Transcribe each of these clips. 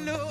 know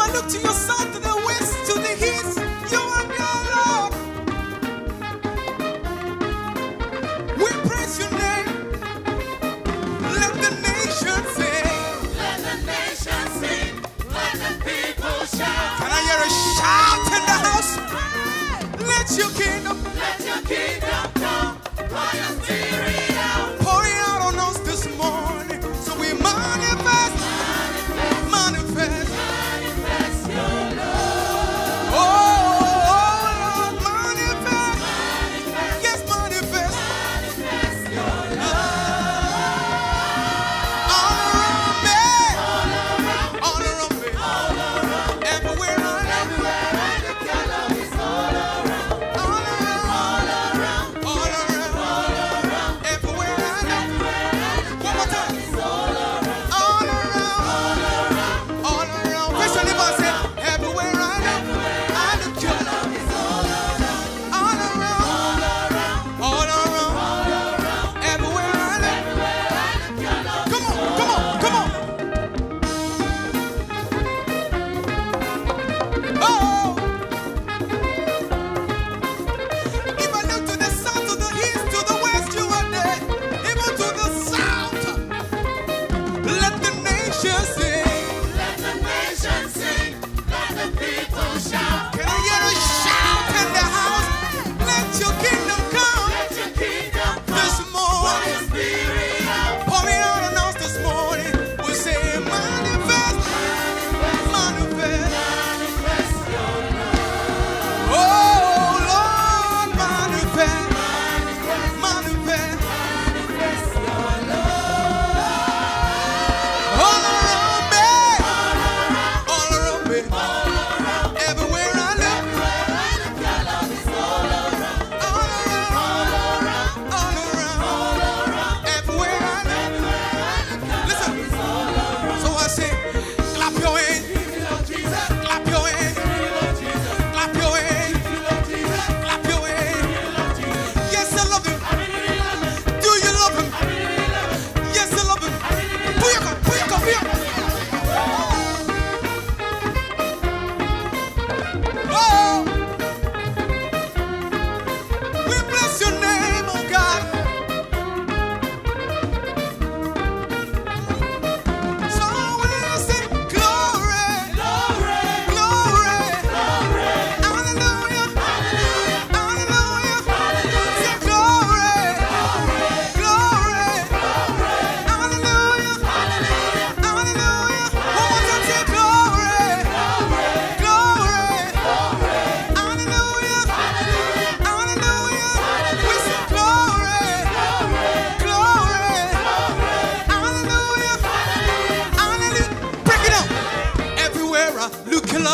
I look to your side, to the west, to the east, you are my Lord. We praise your name. Let the nations sing. Let the nation sing. Let the people shout. Can I hear a shout in the house? Let your kingdom.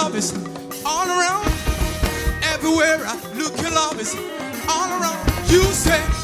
love is all around. Everywhere I look, your love is all around. You say.